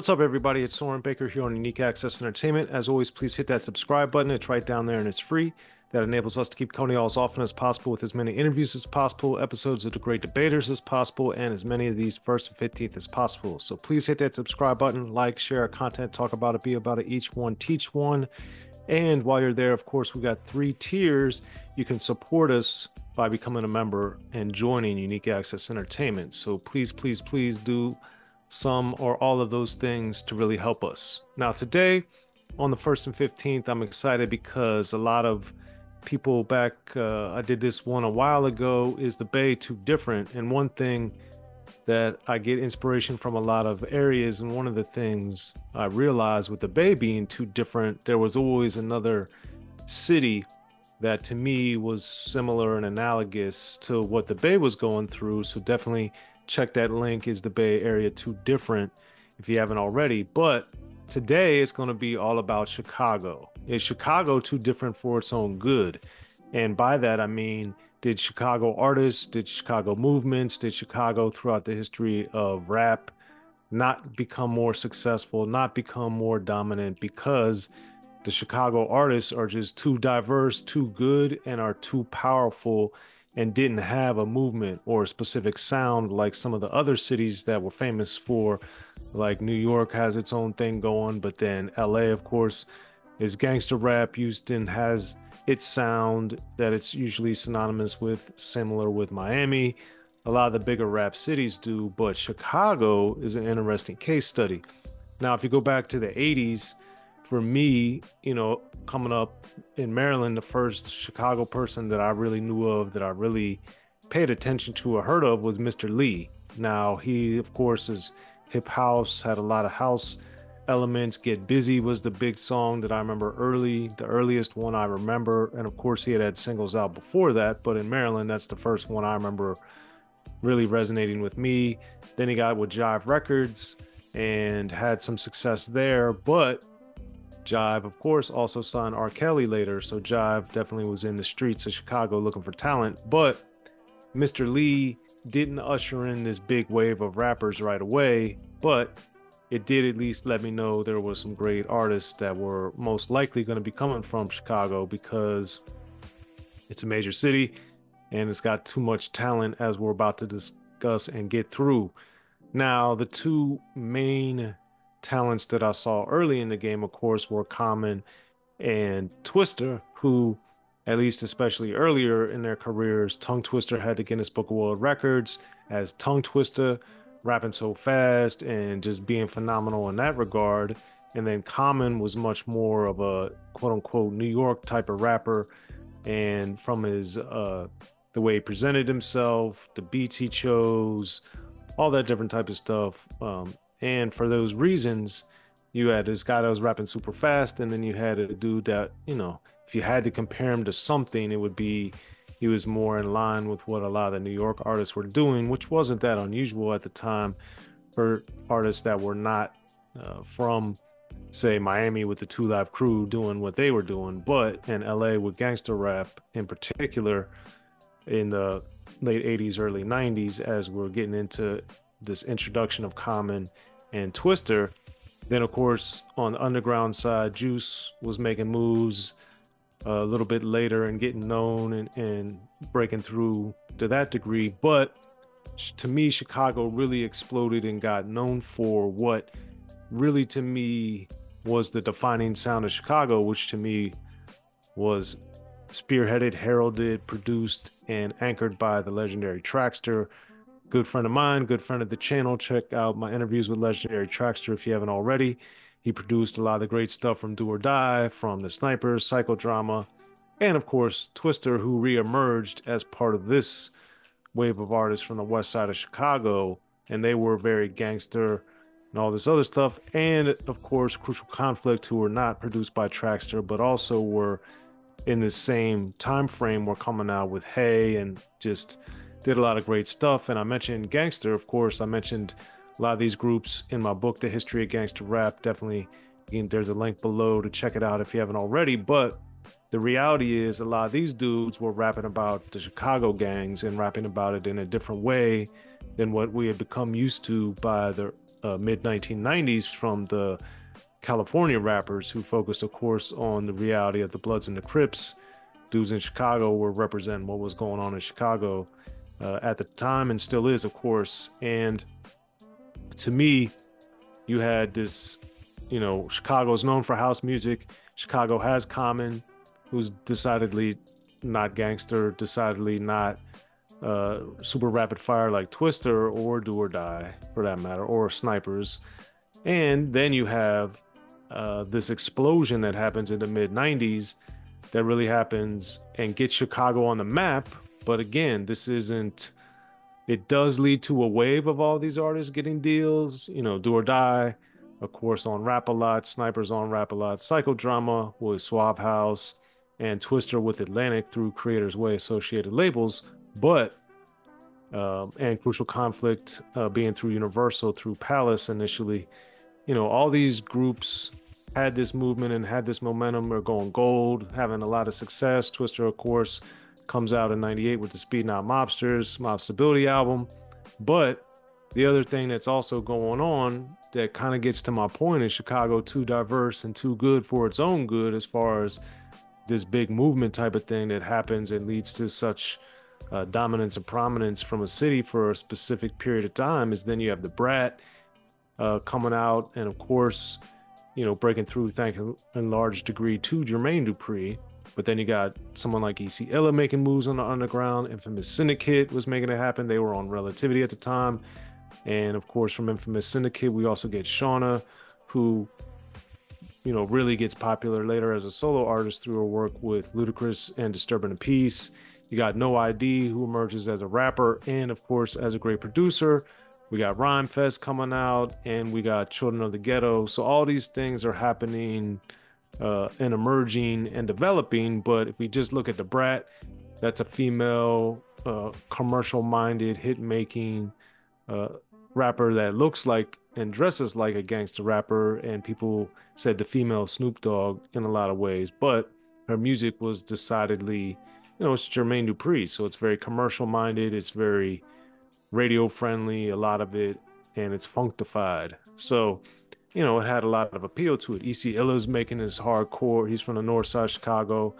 What's up, everybody? It's Soren Baker here on Unique Access Entertainment. As always, please hit that subscribe button. It's right down there and it's free. That enables us to keep coming you as often as possible with as many interviews as possible, episodes of the great debaters as possible, and as many of these first and 15th as possible. So please hit that subscribe button, like, share our content, talk about it, be about it, each one, teach one. And while you're there, of course, we've got three tiers. You can support us by becoming a member and joining Unique Access Entertainment. So please, please, please do some or all of those things to really help us. Now, today on the 1st and 15th, I'm excited because a lot of people back, uh, I did this one a while ago, is the Bay too different? And one thing that I get inspiration from a lot of areas, and one of the things I realized with the Bay being too different, there was always another city that to me was similar and analogous to what the Bay was going through. So definitely check that link. Is the Bay Area too different? If you haven't already, but today it's going to be all about Chicago. Is Chicago too different for its own good? And by that I mean, did Chicago artists, did Chicago movements, did Chicago throughout the history of rap not become more successful, not become more dominant because the Chicago artists are just too diverse, too good, and are too powerful and didn't have a movement or a specific sound like some of the other cities that were famous for like New York has its own thing going but then LA of course is gangster rap. Houston has its sound that it's usually synonymous with similar with Miami. A lot of the bigger rap cities do but Chicago is an interesting case study. Now if you go back to the 80s for me, you know, coming up in Maryland, the first Chicago person that I really knew of that I really paid attention to or heard of was Mr. Lee. Now, he, of course, is hip house, had a lot of house elements. Get Busy was the big song that I remember early, the earliest one I remember. And of course, he had had singles out before that, but in Maryland, that's the first one I remember really resonating with me. Then he got with Jive Records and had some success there. But Jive, of course, also signed R. Kelly later, so Jive definitely was in the streets of Chicago looking for talent. But Mr. Lee didn't usher in this big wave of rappers right away, but it did at least let me know there were some great artists that were most likely going to be coming from Chicago because it's a major city and it's got too much talent as we're about to discuss and get through. Now, the two main talents that I saw early in the game, of course, were Common and Twista, who, at least especially earlier in their careers, Tung Twista had the Guinness Book of World Records as Tung Twista, rapping so fast and just being phenomenal in that regard. And then Common was much more of a quote unquote New York type of rapper. And from his, uh, the way he presented himself, the beats he chose, all that different type of stuff. Um, and for those reasons, you had this guy that was rapping super fast, and then you had a dude that, you know, if you had to compare him to something, it would be he was more in line with what a lot of the New York artists were doing, which wasn't that unusual at the time for artists that were not uh, from, say, Miami with the Two Live Crew doing what they were doing, but in LA with gangster rap in particular in the late 80s, early 90s, as we're getting into this introduction of Common and Twista. Then, of course, on the underground side, Juice was making moves uh, a little bit later and getting known and, and breaking through to that degree. But to me, Chicago really exploded and got known for what really to me was the defining sound of Chicago, which to me was spearheaded, heralded, produced, and anchored by the legendary Traxster good friend of mine, good friend of the channel. Check out my interviews with legendary Traxster if you haven't already. He produced a lot of the great stuff from Do or Die, from The Snypaz, Psychodrama, and of course, Twista, who reemerged as part of this wave of artists from the west side of Chicago. And they were very gangster and all this other stuff. And of course, Crucial Conflict, who were not produced by Traxster, but also were in the same time frame, were coming out with Hay and just did a lot of great stuff. And I mentioned Gangster, of course. I mentioned a lot of these groups in my book, The History of Gangster Rap. Definitely, there's a link below to check it out if you haven't already. But the reality is, a lot of these dudes were rapping about the Chicago gangs and rapping about it in a different way than what we had become used to by the uh, mid 1990s from the California rappers who focused, of course, on the reality of the Bloods and the Crips. Dudes in Chicago were representing what was going on in Chicago uh, at the time and still is, of course. And to me, you had this, you know, Chicago is known for house music. Chicago has Common, who's decidedly not gangster, decidedly not uh, super rapid fire like Twista or Do or Die for that matter, or Snypaz. And then you have uh, this explosion that happens in the mid 90s that really happens and gets Chicago on the map. But again, this isn't, it does lead to a wave of all these artists getting deals, you know, Do or Die, of course, on Rap a Lot, Snypaz on Rap a Lot, Psychodrama with Suave House, and Twista with Atlantic through Creators Way associated labels. But um, and Crucial Conflict uh, being through Universal, through Pallas initially, you know, all these groups had this movement and had this momentum. Are going gold, having a lot of success. Twista, of course, comes out in '98 with the Speedknot Mobstaz, Mob Stability album. But the other thing that's also going on that kind of gets to my point is Chicago too diverse and too good for its own good as far as this big movement type of thing that happens and leads to such uh, dominance and prominence from a city for a specific period of time is then you have Da Brat uh, coming out and of course you know breaking through thanks in large degree to jermaine dupri but then you got someone like EC Illa making moves on the underground infamous syndicate was making it happen they were on relativity at the time and of course from infamous syndicate we also get Shawnna, who you know really gets popular later as a solo artist through her work with ludacris and disturbing the peace you got No ID, who emerges as a rapper and, of course, as a great producer. We got Rhymefest coming out, and we got Children of the Ghetto. So all these things are happening uh, and emerging and developing. But if we just look at Da Brat, that's a female, uh, commercial-minded, hit-making uh, rapper that looks like and dresses like a gangster rapper. And people said the female Snoop Dogg in a lot of ways, but her music was decidedly you know, it's Jermaine Dupri, so it's very commercial minded, it's very radio friendly, a lot of it, and it's functified. So, you know, it had a lot of appeal to it. EC Illa's making this hardcore, he's from the north side of Chicago.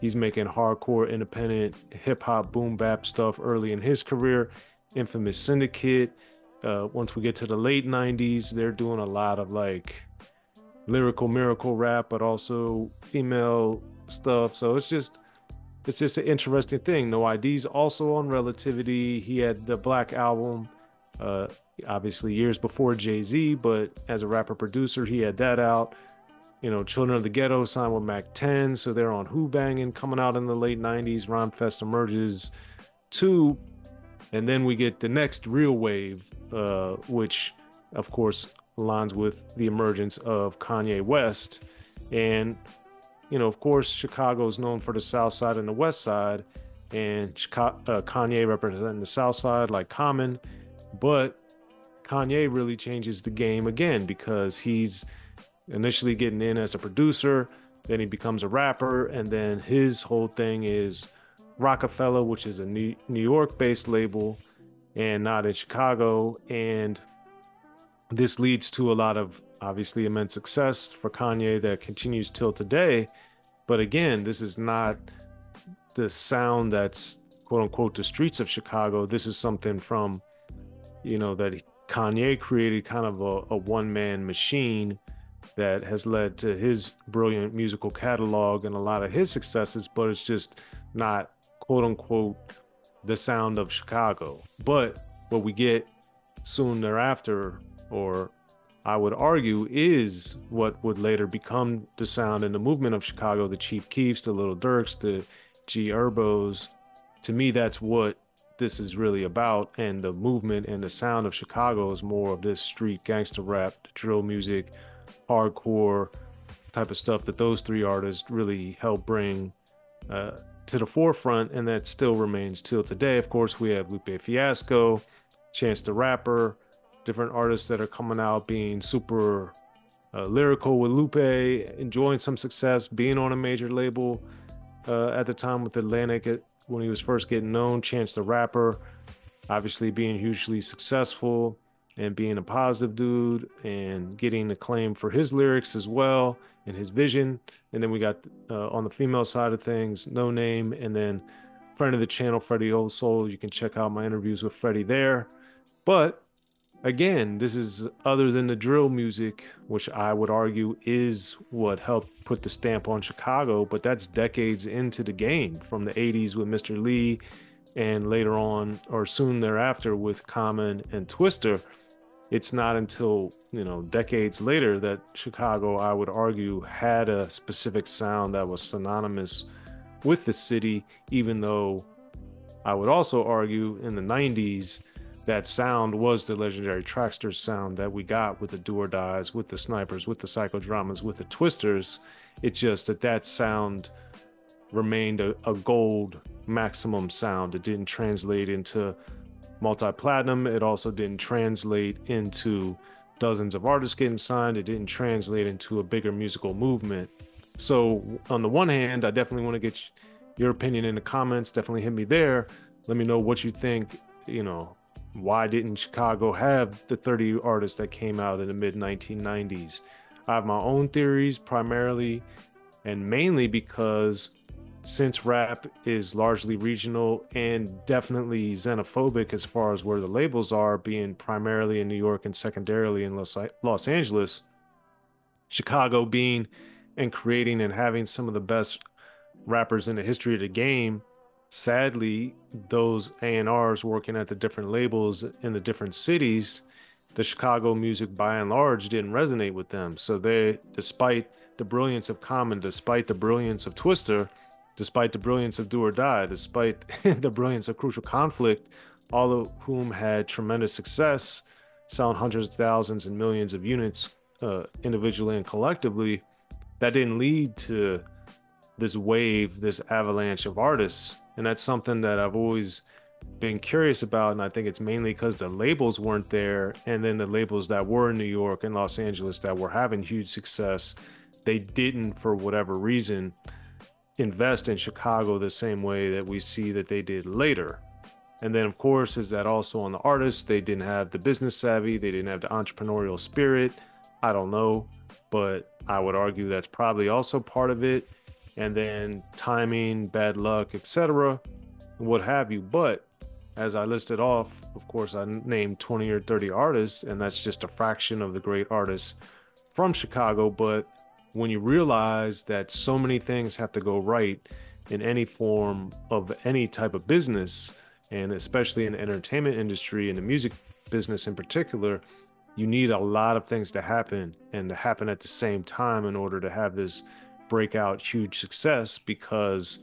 He's making hardcore, independent hip hop, boom bap stuff early in his career. Infamous Syndicate. Uh, once we get to the late 90s, they're doing a lot of like lyrical miracle rap, but also female stuff. So it's just it's just an interesting thing. No ID's also on Relativity. He had the Black album, uh, obviously years before Jay Z, but as a rapper producer, he had that out. You know, Children of the Ghetto signed with Mack 10, so they're on Hoo-Bangin' coming out in the late 90s. Rhymefest emerges too. And then we get the next real wave, uh, which of course aligns with the emergence of Kanye West. And you know, of course, Chicago is known for the South Side and the West Side, and Chicago, uh, Kanye representing the South Side like Common, but Kanye really changes the game again because he's initially getting in as a producer, then he becomes a rapper, and then his whole thing is Roc-A-Fella, which is a New York based label and not in Chicago. And this leads to a lot of obviously immense success for Kanye that continues till today. But again, this is not the sound that's quote unquote the streets of Chicago. This is something from, you know, that Kanye created kind of a, a one man machine that has led to his brilliant musical catalog and a lot of his successes, but it's just not quote unquote the sound of Chicago. But what we get soon thereafter, or I would argue, is what would later become the sound and the movement of Chicago, the Chief Keefs, the Lil Durks, the G Herbos. To me, that's what this is really about. And the movement and the sound of Chicago is more of this street gangster rap, drill music, hardcore type of stuff that those three artists really help bring uh, to the forefront. And that still remains till today. Of course, we have Lupe Fiasco, Chance the Rapper different artists that are coming out being super uh, lyrical with Lupe, enjoying some success, being on a major label uh, at the time with Atlantic when he was first getting known. Chance the Rapper, obviously being hugely successful. and being a positive dude and getting acclaim for his lyrics as well and his vision. And then we got uh, on the female side of things, Noname, and then friend of the channel, Freddie Old Soul. You can check out my interviews with Freddie there. But again, this is other than the drill music, which I would argue is what helped put the stamp on Chicago, but that's decades into the game from the 80s with Mr. Lee and later on or soon thereafter with Common and Twista it's not until you know decades later that chicago i would argue had a specific sound that was synonymous with the city even though i would also argue in the 90s that sound was the legendary traxster sound that we got with the do or dies with the snypaz with the psychodramas with the twistas it's just that that sound remained a, a gold maximum sound it didn't translate into multi-platinum. It also didn't translate into dozens of artists getting signed. It didn't translate into a bigger musical movement. So on the one hand, I definitely want to get your opinion in the comments. Definitely hit me there. Let me know what you think. You know, why didn't Chicago have the 30 artists that came out in the mid 1990s? I have my own theories primarily and mainly because since rap is largely regional and definitely xenophobic as far as where the labels are, being primarily in New York and secondarily in Los, Los Angeles, Chicago being and creating and having some of the best rappers in the history of the game. Sadly, those A&Rs working at the different labels in the different cities, the Chicago music by and large didn't resonate with them. So they, despite the brilliance of Common, despite the brilliance of Twista, despite the brilliance of Do or Die, despite the brilliance of Crucial Conflict, all of whom had tremendous success, selling hundreds of thousands and millions of units uh, individually and collectively, that didn't lead to this wave, this avalanche of artists. And that's something that I've always been curious about. And I think it's mainly because the labels weren't there. And then the labels that were in New York and Los Angeles that were having huge success, they didn't, for whatever reason, invest in Chicago the same way that we see that they did later. And then, of course, is that also on the artists? They didn't have the business savvy, they didn't have the entrepreneurial spirit. I don't know, but I would argue that's probably also part of it. And then timing, bad luck, etc., what have you. But as I listed off, of course, I named 20 or 30 artists, and that's just a fraction of the great artists from Chicago. But when you realize that so many things have to go right in any form of any type of business and especially in the entertainment industry and the music business in particular you need a lot of things to happen and to happen at the same time in order to have this breakout huge success because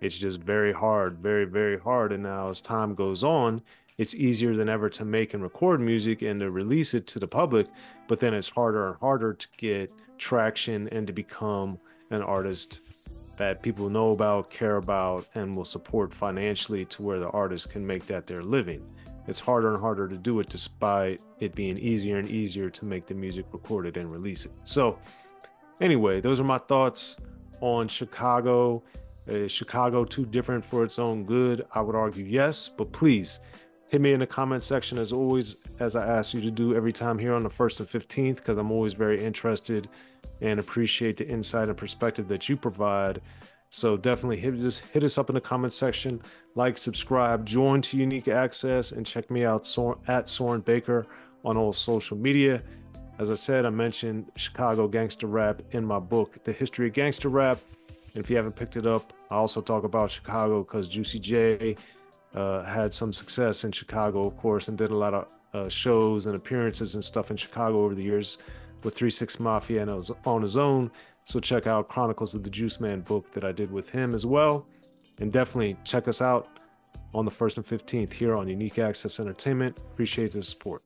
it's just very hard very very hard and now as time goes on it's easier than ever to make and record music and to release it to the public but then it's harder and harder to get traction and to become an artist that people know about, care about, and will support financially to where the artist can make that their living. It's harder and harder to do it despite it being easier and easier to make the music recorded and release it. So, anyway, those are my thoughts on Chicago. Is Chicago too different for its own good? I would argue yes, but please hit me in the comment section as always, as I ask you to do every time here on the 1st and 15th, because I'm always very interested and appreciate the insight and perspective that you provide. So definitely hit us, hit us up in the comment section, like, subscribe, join to Unique Access, and check me out at Soren Baker on all social media. As I said, I mentioned Chicago gangster rap in my book, The History of Gangster Rap. And if you haven't picked it up, I also talk about Chicago because Juicy J uh, had some success in Chicago, of course, and did a lot of uh, shows and appearances and stuff in Chicago over the years with 3 6 Mafia and was on his own. So check out Chronicles of the Juice Man book that I did with him as well. And definitely check us out on the 1st and 15th here on Unique Access Entertainment. Appreciate the support.